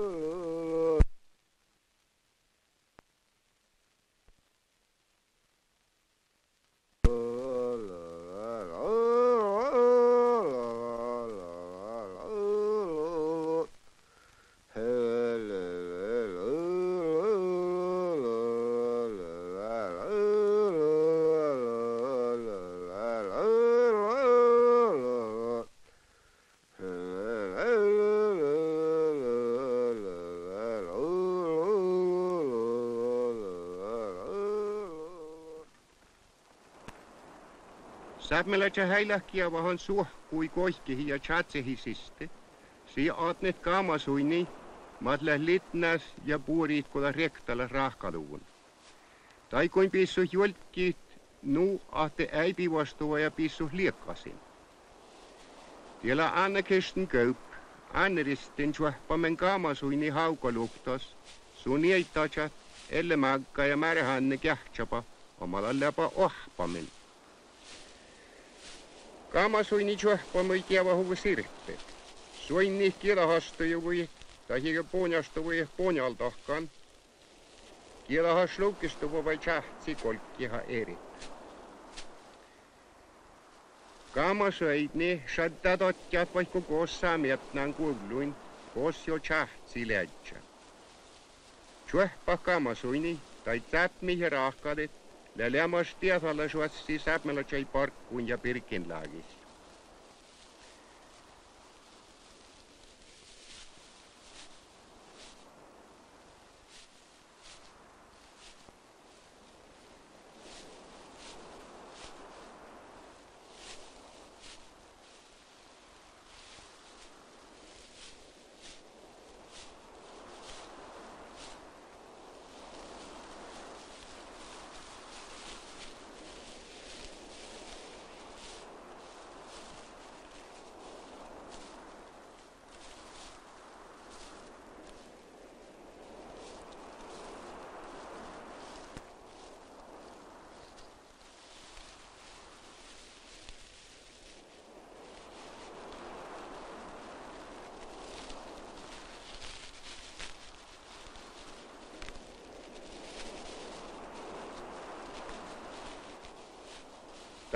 Ooh. Sämmälä häilähkiä vahan suhkui koihkihi ja chatsehisiste. Si aatnet kaamasuini, madle litnas ja puuriikkola rektala rahkaluun. Tai kuin pissu jolkki nu ahte äipi vastua ja pissu liekkasin. Tiellä Anna Kirsten Kaup, Anneristen juhpamen kaamasuini haukaluktas, sun jäitajat, elle magga ja määrähanne kähtsapa, omalla läpa ohpamen. Kama suini juhpamoi tieva huvu sirpe. Suini kielahastu ju või tahiga poonjastu või poonjaldahkan. Kielahas lukistu vai tšahtsi kolkiha erit. Kama sõidni šaddadotjat vaiku koos saamietnan kuuluin, koos jo tšahtsi lähtsa. Juhpa Där lär man stefa alla så ja Pirkinlaagis.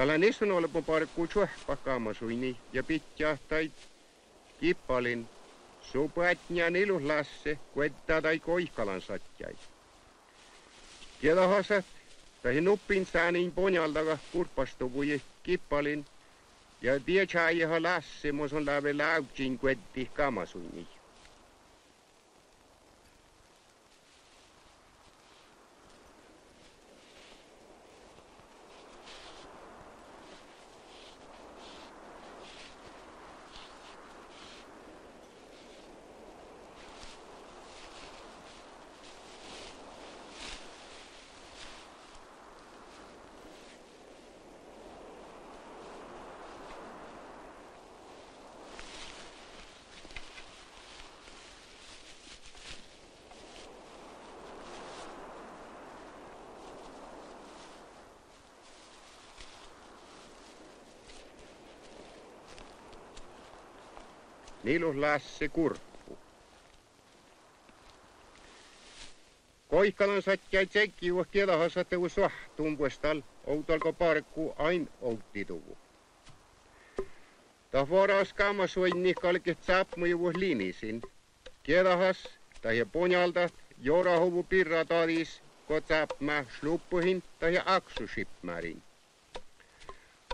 Tällä nisun olepo parkku pakkaamasuini ja pitjahtait kippalin supätnän iluslasse kuettaa tai koihkalan satjai. Kielahasat tai nuppin säänin ponjaltaga kurpastu kui kippalin ja tiedäjähän lasse mos on läve lauksin kuetti kamasuini. Nilus Lasse kurppu. Koihkalan satjai tsekki juo kielahassa teu sohtumpuestal, outalko parkku ain outtituvu. Ta voras kama suinni kalket sapmu juo linisin. Kielahas, tai ponjaltat, jorahuvu pirra talis, ko sapma sluppuhin tai aksushipmärin.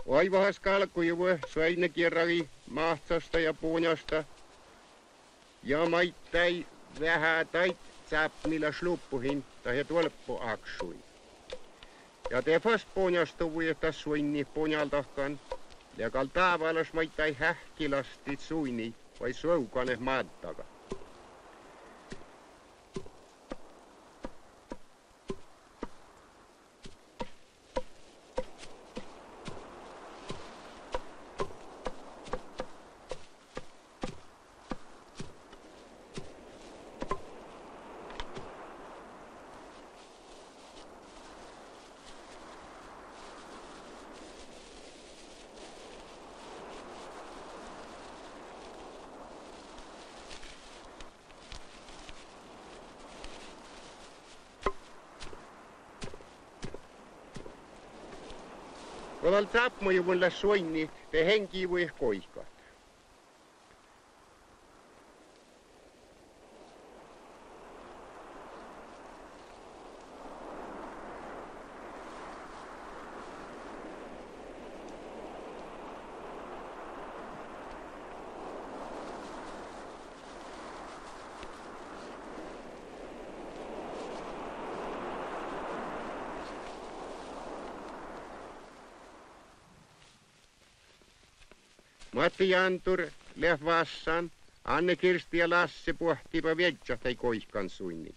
Oivahas kalkkujuvu soine kierragi mahtsasta ja puunjasta. Ja maittai vähän tait säppmillä sluppuhin tai tuolppu aksui. Ja te fast puunjastuvu, että suinni puunjaltahkan. Ja kal taavalas maittai hähkilastit suini vai suukane maattaga. Tuolla Zapmojuvulla soinni te henki voi koikat. Matti Jantur läh vassan. Anne Kirsti ja Lasse pohtipa viedjahtai koihkan suinni.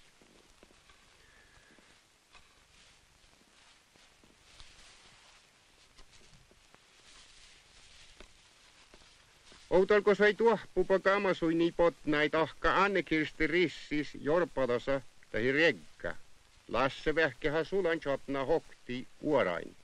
Outolko sai tuohpupa kamasuini potnaita ahka Anne Kirsti rissis jorpadasa tai regga. Lasse vähkeha sulan chapna hokti uorain.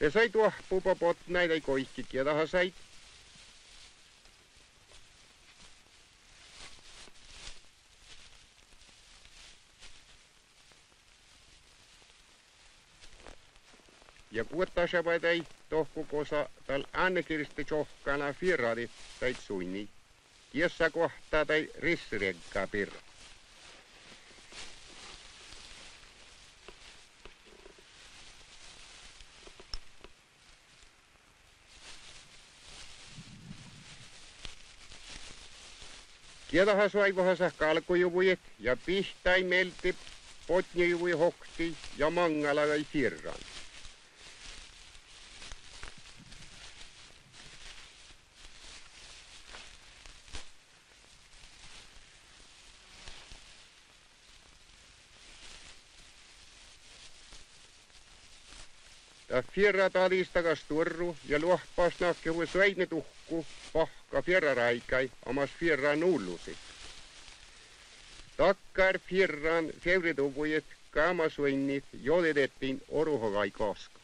Ja sai tuo pupapot näitä koihkikin ja tahan sai. Ja puottaa se vai tai tohkukosa tal annekirsti tjohkana firradi tai suinni. Kiessa kohtaa tai rissireggaa pirra. Kietahan suaivohansa kalkujuvujet ja pihtai melti potnijuvui hokti ja mangala vai firran. Ja firra talistakas turru ja luohpaas nakkehu söidne tuhku pahka firraraikai omas firran ullusi. Takkar firran feurituvujat kaamasuinnit jodetettiin oruhogai koska.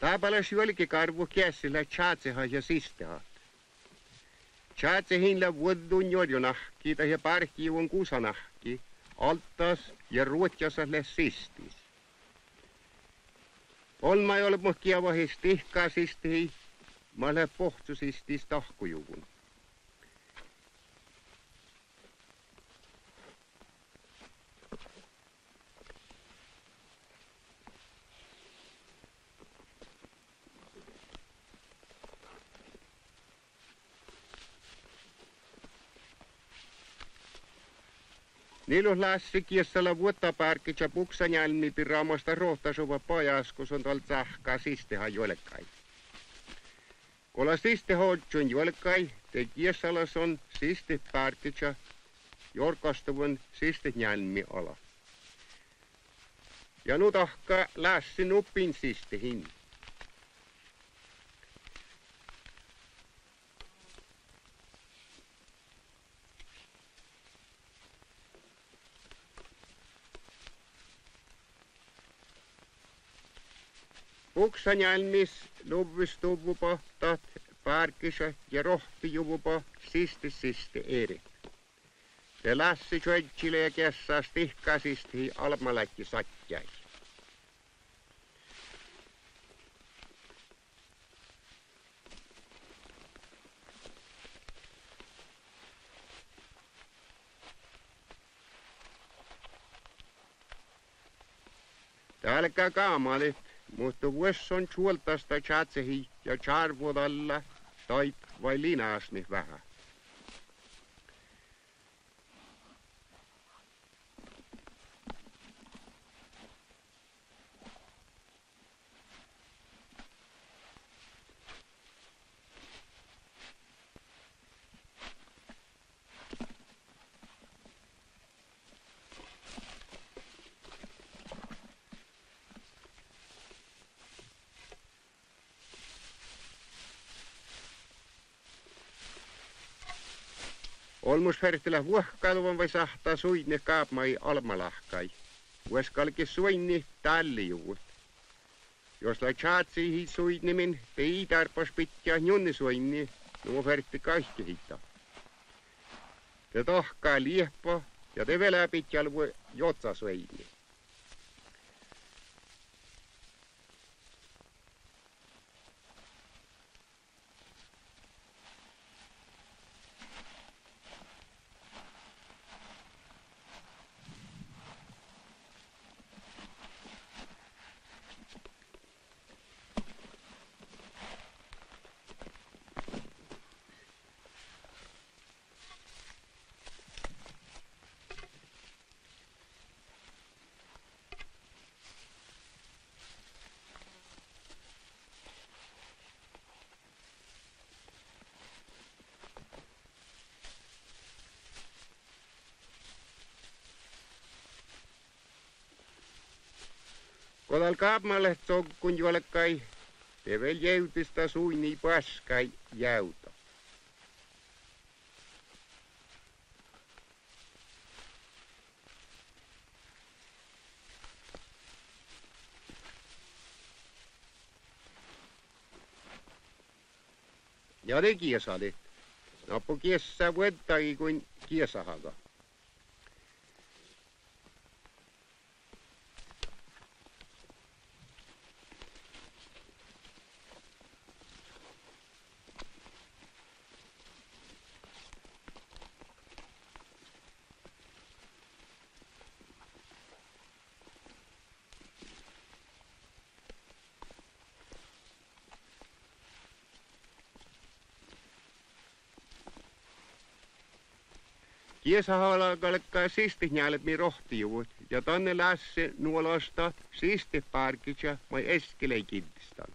Taapalas jolki karvu käsillä tjaatseha ja sistehat. Tjaatsehin vuodun jorjonahki tai parkkiivun kusanahki, altas ja ruotjasas sistis. Olma ei ole muhkia vahis tihkaa sistihi, ma ole pohtu sistis tahkujuvun. Niilus lassi kiessalla vuotta parkitsa puksanjalmi piramasta rohtasuva pojas, kun on tuolta sähkää sisteha jolkai. Kola siste hoidjon jolkai, te kiessalla on siste parkitsa jorkastuvun siste jalmi ala. Ja nu tahka lassi nuppin siste hin. Uksanjalmis luvustuvupa tat parkisa ja rohtijuvupa sisti sisti eri. Se lassi soitsile ja kessas tihkasisti almaläkki satjais. Täällä kaamali mutta vuosi on suoltasta chatsehi ja charvodalla taip vai linaasni vähän. Olmus färtillä vuohkalvon vai sahtaa suinne kaapmai almalahkai. Vuoskalki suinni tallijuut. Jos lai chatsi hi suinnimin, ei tarpas pitää junni suinni, nuo färtti kaikki hita. Te tohkaa lieppo ja te vielä pitää jotsa suinni. Kodal kaapmalle kun juolekkai, teve jäytistä suini paskai jäuta. Ja ne kiesalit. Nappu kiessä vuottagi kuin kiesahaga. Kiesahala kalkkaa sistihnäälet mi rohtijuut ja tonne lässe nuolosta sistiparkitsa mai eskeleikidistan.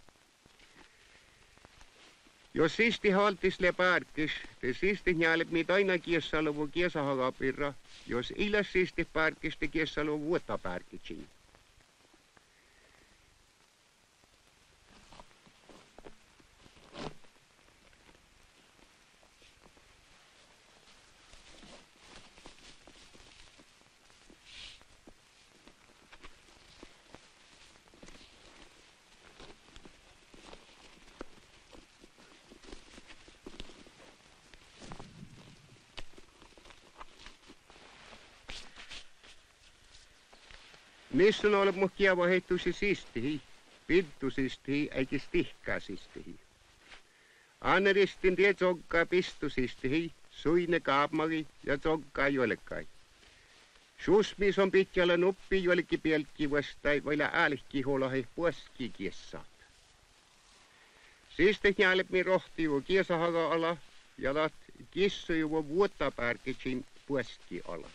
Jos sisti haltis le parkis, te sistihnäälet mi aina kiessaluvu kiesahala pirra, jos ilas sisti parkis te kiessaluvu vuotta parkitsin. Missä on muhkia voi heittuisi sistihi, pidtu sistihi, eikä stihkaa sistihi. Anneristin tie zoggaa pistu sistihi, suine kaapmari ja zoggaa juolekkai. Susmis on pitkällä nuppi juolki pielkki vastai voilla älkki huolahe puoski kiessaat. Siste jäälle mi rohtiu kiesahaga ala ja lat kissu juo vuotta pärkitsin puoski ala.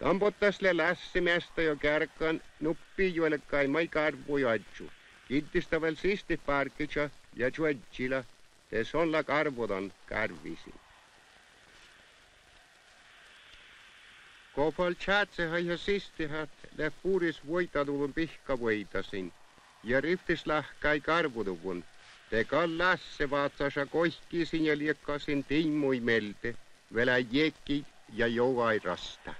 Tambotasle lässimästä jo kärkän nuppijuelkai mai karvujadju. Kittistavel sisti parkitsa ja juadjila, tes olla karvodan karvisi. Kopal tšatse haia sistihat, le puuris voitaduvun pihka voitasin ja riftis lahkai karvuduvun. Te kallasse vaatsasa kohkisin ja liekkasin timmui melde, velä jekki ja jouai rasta.